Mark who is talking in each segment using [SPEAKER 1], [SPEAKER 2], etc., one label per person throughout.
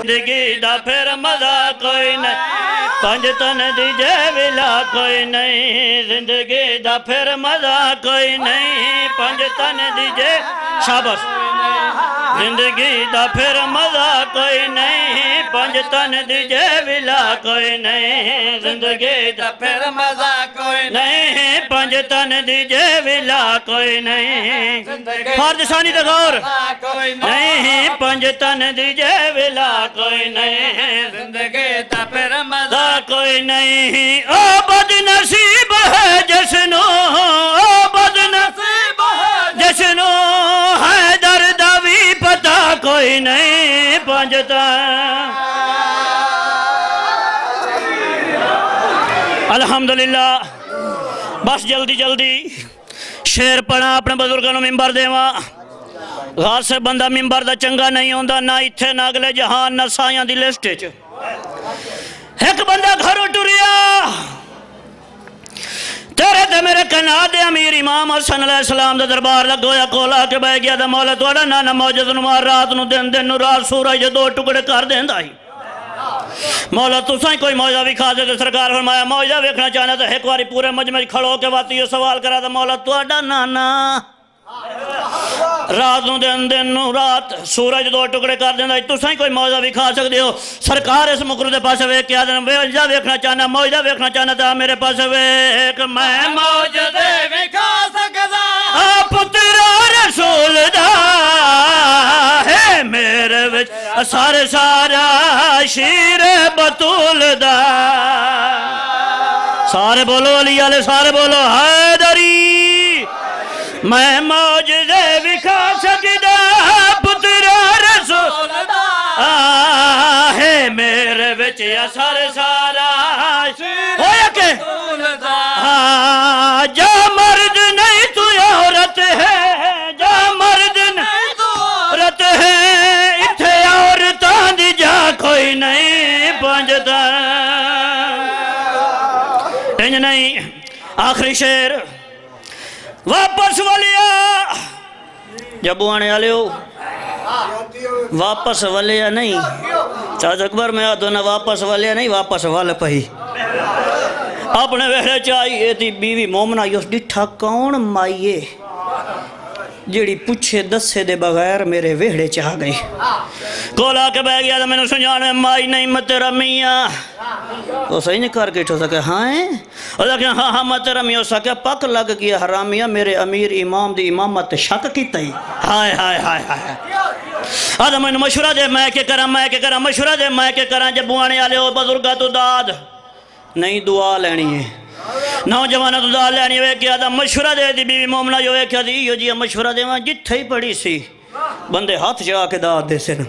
[SPEAKER 1] زندگی دا پھر مزہ کوئی نہیں پنج تن دی جے ولا کوئی نہیں زندگی دا پھر مزہ کوئی نہیں پنج تن دی جے شابش زندگی دا پھر مزہ کوئی نہیں پنج تن دی جے ولا کوئی نہیں زندگی دا
[SPEAKER 2] پھر مزہ کوئی
[SPEAKER 1] نہیں پنج تن دی جے ولا کوئی نہیں۔ فرد ثانی تے غور۔ نہیں پنج تن دی جے ولا کوئی نہیں۔
[SPEAKER 2] زندگی دا پھر مزہ۔
[SPEAKER 1] کوئی نہیں۔ او بد نصیب ہے جسنو۔ او بد نصیب ہے جسنو۔ ہے درد بھی پتا کوئی نہیں۔ پنج تن۔ الحمدللہ۔ بس جلدی جلدی۔ شیر پڑھا اپنے بزرگوں ممبر دیواں۔ غار سے بندہ ممبر دا چنگا نہیں ہوندا، نہ ایتھے نہ اگلے جہان، نہ سایاں دی لسٹ وچ۔ ایک بندہ گھروں ٹریا۔ تیرے تے میرے کنا دے امیر امام حسن علیہ السلام دا دربار لگویا کولا کے بہ گیا، دا مولا تواڈا نانا موجود نمار رات نو دن دن نو رات سورج دے دو ٹکڑے کر دیندا ہی مولا، تساں کوئی موجہ بھی کھا دے تے سرکار فرمایا، موجہ ویکھنا چاہنا تے ایک واری پورے مجمع کھڑو کے واتی یہ سوال کرا دا مولا تواڈا نانا رات نو دن دن نو رات سورج دو ٹکڑے کر دینا تساں کوئی موجہ بھی کھا سکتے ہو، سرکار اس مکر دے پاس ویک کے آدھن موجہ ویکھنا چاہنا، موجہ ویکھنا چاہنا تا میرے پاس ویک میں موجہ دے
[SPEAKER 2] بھی کھا سکدا
[SPEAKER 1] آ پتر رسول دا ہے میرے وچ، سارے سارا شیر بطول دا۔ سارے بولو علی والے سارے بولو حیدری۔ میں موجزے وکھا سکدا پتر رسول دا۔ ہے میرے وچ سارے سارا ہویا کہ؟ ہاں جو نہیں آخری شیر واپس والیا جب آنے والے ہو واپس والیا نہیں۔ چاچ اکبر میں آدھو واپس والیا نہیں، واپس وال پہی اپنے ویڑے چاہیے تھی بیوی مومنہ، یوس ڈٹھا کون مائیے؟ جیڑی پوچھے دسے دے بغیر میرے ویڑے چاہ گئی۔ کولا کے بہ گیا تو میں نے سنجانے مائی نہیں مت رمیاں وہ صحیح نہیں کر کے اٹھو سکے۔ ہاں اور لیکن ہاں ہاں مت رمی ہو سکے پک لگ گیا۔ حرامیہ میرے امیر، امام دی امامت شک کی تئی ہائے ہائے ہائے ہائے آدھا میں مشورہ دے، میں کے کرا میں کے کرا مشورہ دے، میں کے کرا جب بوانے آلے ہو بزرگا تو داد۔ نہیں، دعا لینی ہے۔ نوجوانہ تو دعا لینی ہے۔ کہ آدھا مشورہ دے دی، بیوی مومنہ جو ہے کہ آدھی یہ جی مشورہ دے وہاں جتھے ہی پڑی سی۔ بندے ہاتھ جا کے داد دے سن۔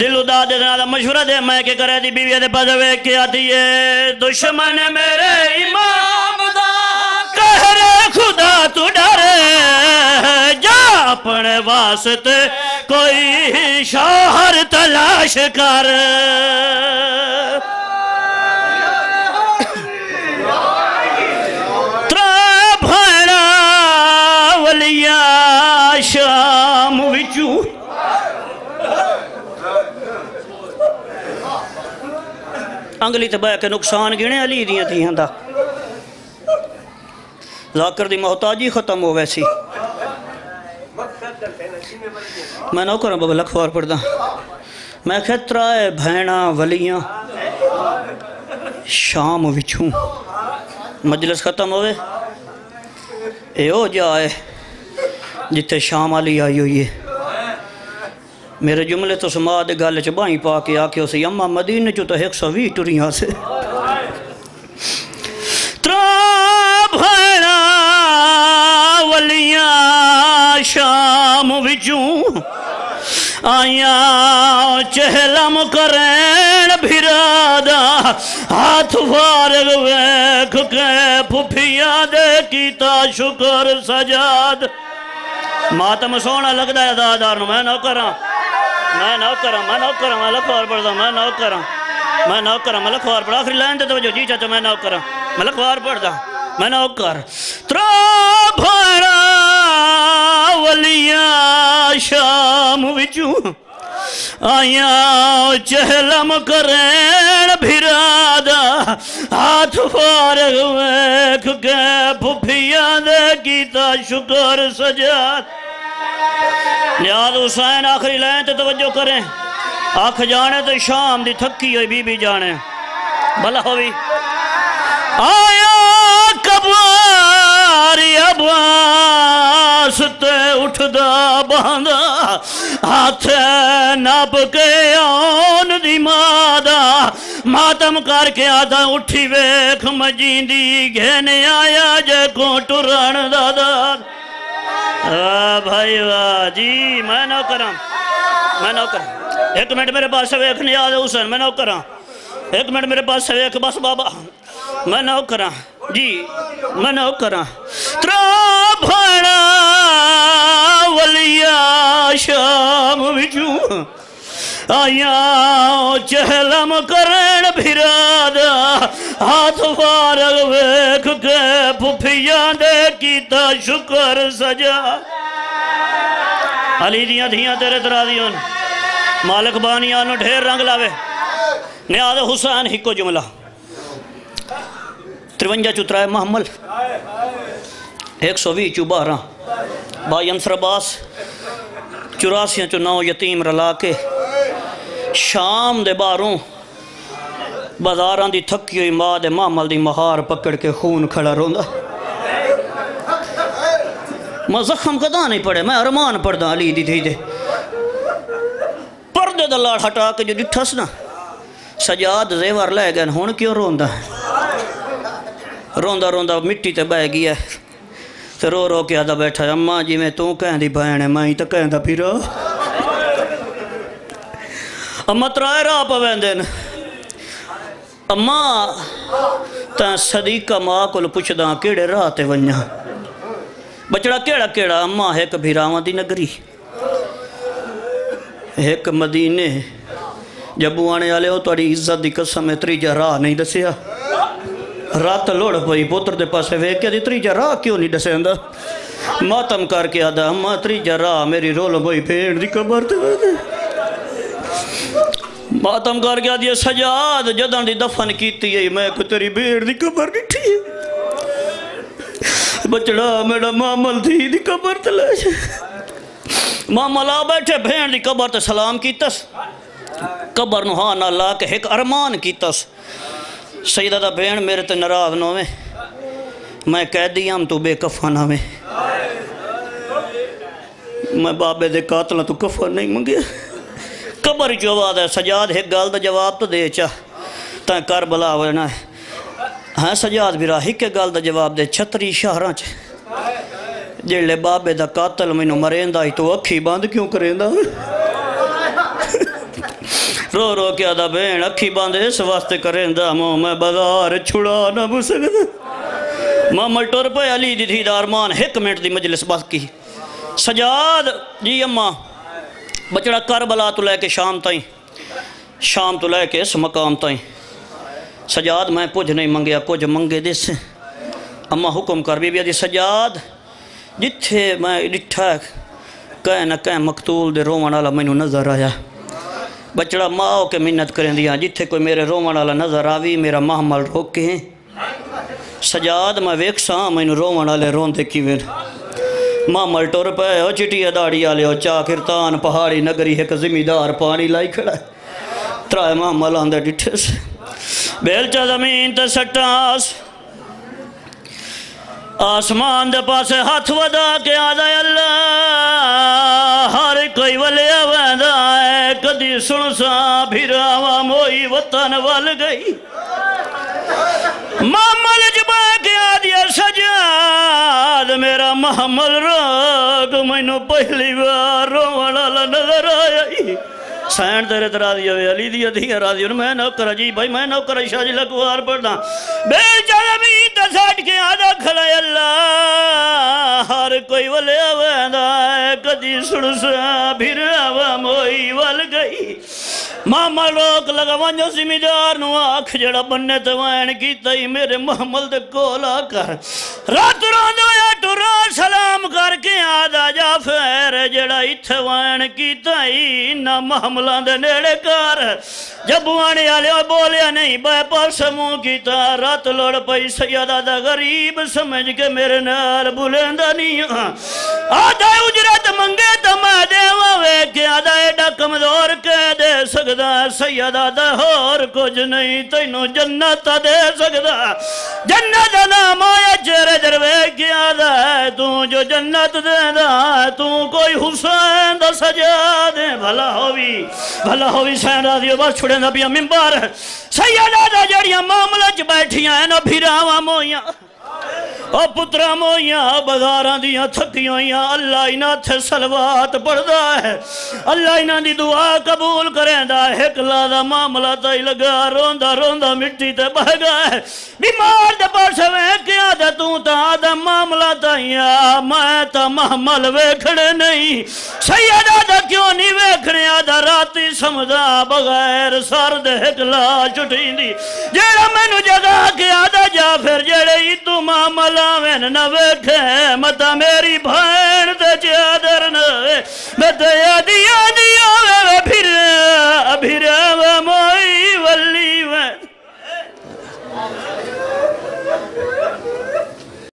[SPEAKER 1] دلو داد دے سن مشورہ دے، میں کہ کرے دی بیوی دے پاس ہوئے کہ آدھی ہے۔ دشمن میرے امام دا، قہر خدا تو ڈرے جا اپنے واسطے کوئی شوہر تلاش کر۔ انگلی تے بہ کے نقصان گنے علی دیاں تھیاں دا۔ ذاکر دی محتاجی ختم ہو ویسی میں نو کروں بابا لکھوار پڑھ دا میں خطرہ ہے بھینا ولیاں، شام وچھوں مجلس ختم ہوئے اے او جائے جتے شام والی آئی ہوئی ہے۔ میرے جملے تو سما دے گل چ بائیں پا کے آ کے اسی اما مدینے چ تو ایک سو بھی ٹریاں سے ترا بھڑا ولیاں شام وچوں آیاں چہلم کرین بھرادا ہاتھ فارغ ویکھ کے پھپھیاں دے کیتا شکر سجاد۔ ماتم سونا لگدا ہے، دادار میں نہ کراں میں نہ کراں میں نہ کراں میں لکھوار پڑھدا میں نہ کراں میں نہ کراں میں لکھوار پڑھا آخری لائن تے توجہ جی چاچا، میں نہ کراں میں لکھوار پڑھدا میں نہ کر ترا بھڑا ولیاں شام وچوں آیا چہلم کرین بھرادا ہاتھ فارغ ویکھ کے پھپھیاں دے کیتا شکر سجاد۔ نیاز حسین آخری لائن تے توجہ کریں۔ آنکھ جانے تے شام دی تھکی ہوئی بی بی جانے۔ بھلا ہوئی۔ آیا کباری عباس تے اٹھدا باندھا ہاتھ نب کے آن دی مادا ماتم کر کے آدھا اٹھی ویکھ مجیندی گھنے آیا جے کو ٹران دادار واہ بھائی واہ جی میں نہ کرام ہاں۔ میں نہ کرام ہاں۔ ایک منٹ میرے پاس سے ویکھ، نہیں حسین، میں نہ کرام ہاں۔ ایک منٹ میرے پاس سے ویکھ، بس بابا۔ میں نہ کرام جی میں نہ کرام ترا بھانا ولیا شام وچوں آیا چہلم کرن بھرادا ہاتھ فارغ ویکھ کے پھپھیاں دے کیتا شکر سجا۔ علی دیاں دھیاں تیرے ترادیوں مالک بانیاں نو ڈھیر رنگ لاوے۔ نیاز حسین ہی کو جملہ ترونجا چترائے محمل۔ ایک سو وی چو بارہ بائی انصر عباس۔ چوراسیاں چو نو یتیم رلا کے شام دے باروں بازاراں دی تھکی ہوئی ماں دے محمل دی مہار پکڑ کے خون کھڑا روندا۔ میں زخم کدا نہیں پڑے، میں ارمان پڑھدا علی دی دھی دے۔ پردے دا لاڑ ہٹا کے جو ڈٹھس نا سجاد زیور لے گئے ہون کیوں روندا؟ ہے روندا روندا مٹی تے بہ گیا۔ ہے تے رو رو کے آدھا بیٹھا ہے اماں جی میں تو کہیں دی بہن ہے میں ہی تو کہیں دا پھرا اماں ترائے راہ پوین دین اماں تاں صدیقہ ماں کو پوچھ داں کیڑے راہ تے ونیا بچڑا کیڑا کیڑا اماں ایک بھیراواں دی نگری۔ ایک مدینے جب آنے والے ہو تھوڑی عزت دی قسم ہے، تریجا راہ نہیں دسیا۔ رات لوڑ پئی، پوتر دے پاسے ویکھ کے دی، تریجا راہ کیوں نہیں دسے ہندا ماتم کر کے آدا اماں تریجا راہ میری رول بوئی پھیڑ دی قبر تے ماتم کر کے آدھی جی، سجاد جدن دی دفن کیتی ہے، میں کو تیری بھیڑ دی قبر ڈٹھی ہے۔ بچڑا میرا مامل تھی دی قبر تے لے مامل آ بیٹھے بھیڑ دی قبر تے سلام کیتس۔ قبر نو ہاں نہ لا کے ایک ارمان کیتس۔ سیدہ دا بھیڑ میرے تے ناراض نہ ہوئے۔ میں کہہ دیاں تو بے کفن ہاں ہوئے میں۔ بابے دے قاتل تو کفن نہیں منگیا۔ قبر جو ہے، سجاد ایک گال دا جواب تو دے چا۔ تاں کر کربلا ہونا ہے۔ ہاں سجاد بھی ہک گال دا جواب دے، چھتری شہراں چ۔ جڑے بابے دا قاتل مینوں مریندا ہی تو اکھی بند کیوں کریندا؟ رو رو کے آدھا بین اکھی بند اس واسطے کریندا مو میں بازار چھڑا نہ بو سکدا۔ مامل ٹر پے علی دی تھی دارمان ایک منٹ دی مجلس بس کی سجاد جی اماں۔ بچڑا کربلا تو لے کے شام تائیں، شام تو لے کے اس مقام تائیں۔ سجاد میں کچھ نہیں منگیا، کچھ منگے دس۔ اما حکم کر بی بی دی سجاد، جتھے میں ڈٹھا کہیں نہ کہیں مقتول دے رومن والا مینوں نظر آیا۔ بچڑا ماں کے منت کریں دیا جتھے کوئی میرے رومن والا نظر آوی، میرا محمل روک کے سجاد میں ویک ساں مینوں رومن والے روندے کیویں۔ محمل ٹر پے، او چٹی داڑی والے چا کرتان پہاڑی نگری ایک زمیندار پانی لائی کھڑا ترائے محمل آندے ڈٹھے سے۔ بیلچا زمین تے سٹاس آسمان دے پاسے ہاتھ ودا کے آدھا اللہ۔ ہر کوئی ولیا ویندا ہے۔ کدی سن سا بھراوا موئی وطن ول گئی۔ محمل میرا محمل روگ مینو پہلی بار روان والا نظر آیا سین تیرے تراضی ہوئے علی دی ادھیا راضی ہوئے میں نوکر جی بھائی میں نوکر شاہ جی لکوار پڑھنا بے چلمی تساٹ کے آدھا کھلا اللہ ہر کوئی ولے آویندا ہے کدی سڑسا پھر آوا موئی ول گئی ماما لوک لگا ونجو زمیدار نو آنکھ جڑا بننے توائن کی تئی میرے محمل دے کولا کر رات روندیا ٹرا سلام کر کے آدا جا فیر جڑا ایتھے وائن کی ہی نام حملان دے نیڑے کار جب وانی آلیا بولیا نہیں بے پاس موں کی تا رات لڑ پئی سیادہ دا غریب سمجھ کے میرے نال بلندہ نہیں آدھا مغفرت منگے تو میں دے وے کیا دا ایڈا کمدور کے دے سکدا سیدہ دا ہور کچھ نہیں، تینو جنت دے سکدا جنت دا مویا چیرے جروے کیا دا ہے، تو جو جنت دے دا ہے، تو کوئی حسین دا سجا دے۔ بھلا ہوئی بھلا ہوئی سین راضی، بس چھوڑے نبیہ ممبار سیدہ دا جڑیاں معاملہ چ بیٹھیاں ہیں نبھی راواں مویاں۔ او پترا مویاں بازاراں دیاں تھکیوں یا اللہ انہاں تے صلوات پڑھدا ہے اللہ انہاں دی دعا قبول کریندا ہے ایک دا معاملہ تائی لگا روندہ روندہ مٹی تے بہ گا ہے بیمار دے پاسے ویکھیا دے تو تا دا معاملہ تائیا میں تا محمل ویکھنے نہیں سیدہ دا کیوں نہیں ویکھنے آدھا راتی سمجھا بغیر سار دے ایک ہکلا چھٹی دی جیڑا میں نو جگہ کیا دا جا پھر جیڑے ہی تو معاملہ آوین نہ ویٹھے متا میری بھائن تے چادر نہ میں تے یادی یادی